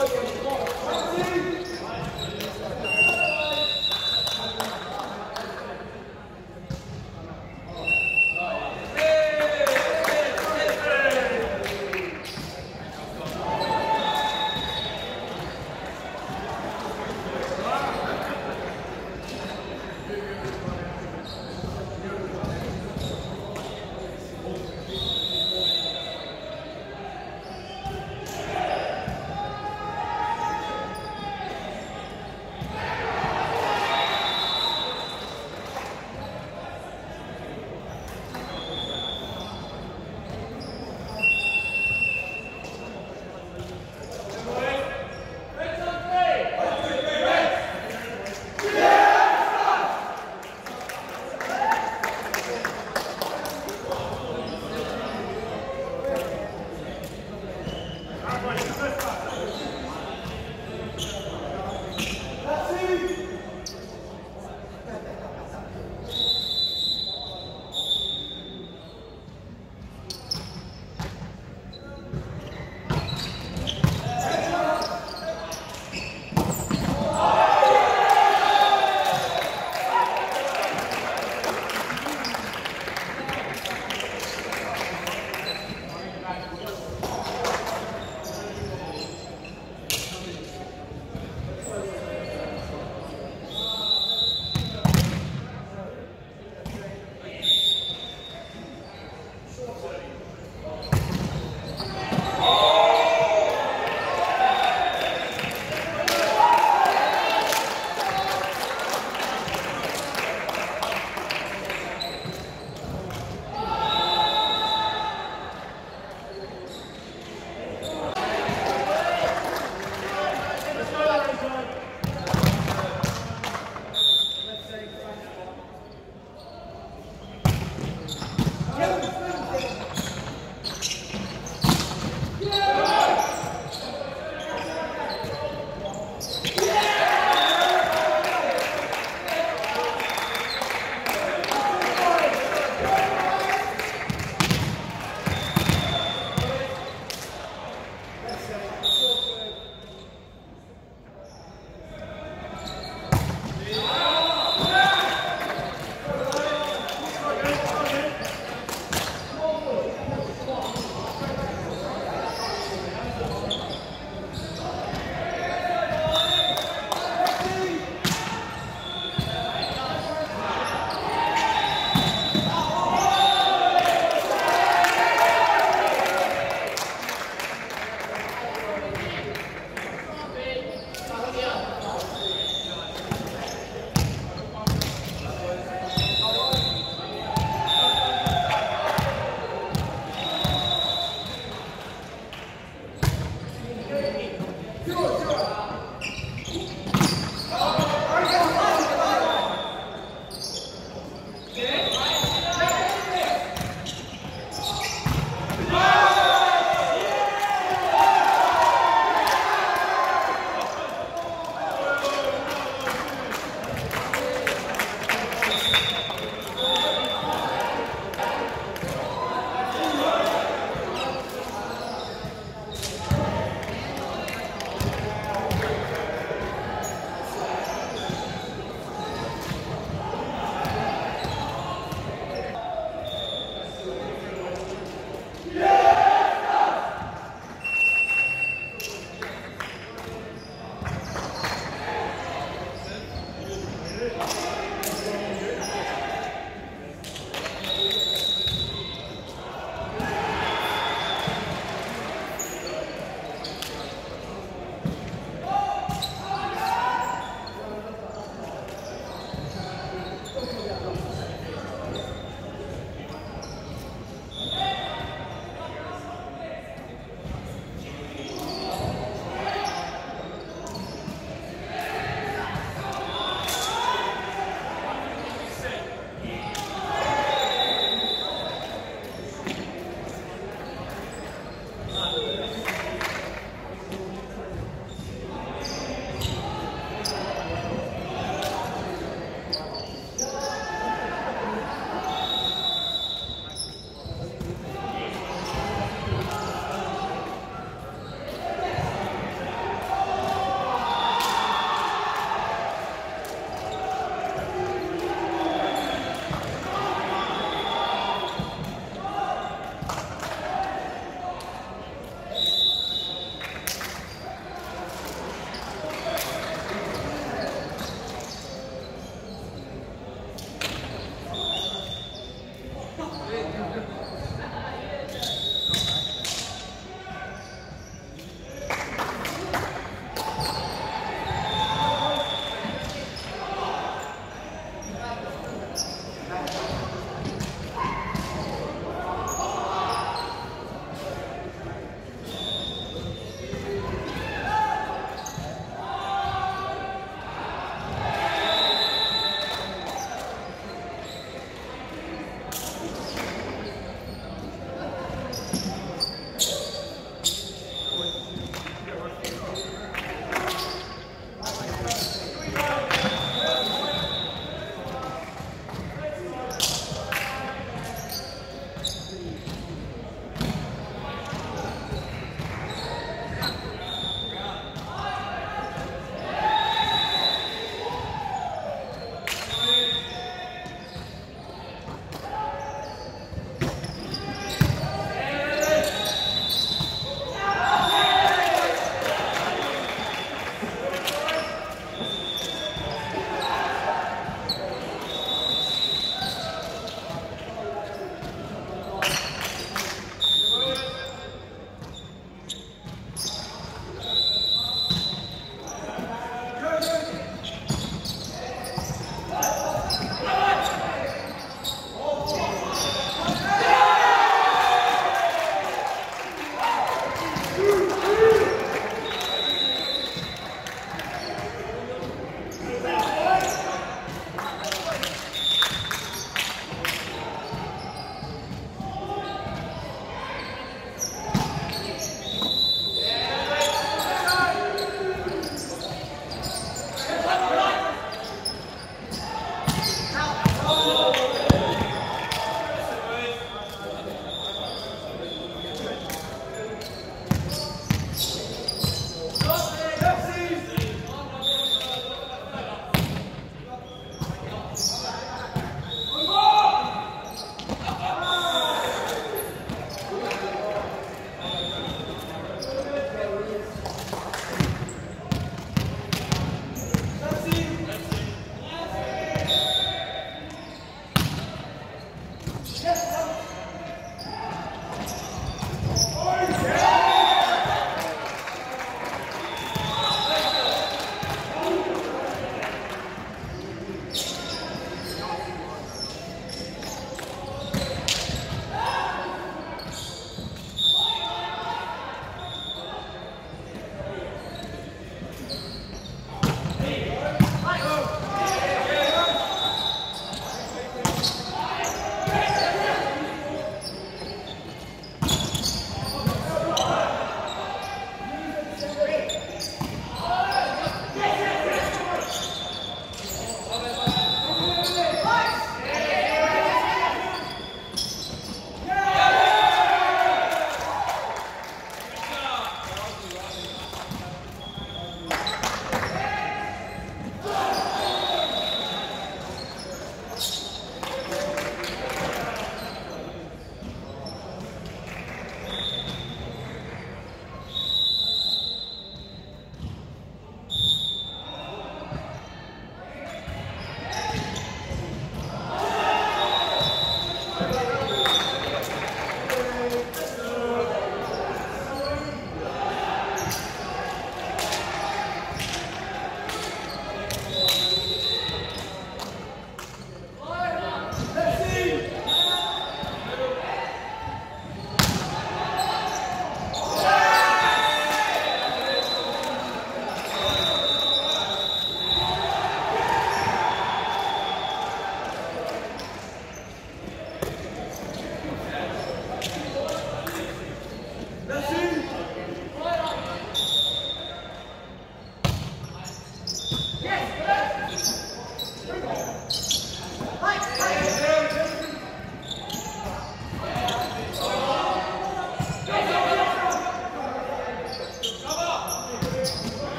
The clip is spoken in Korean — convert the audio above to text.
감사합니다.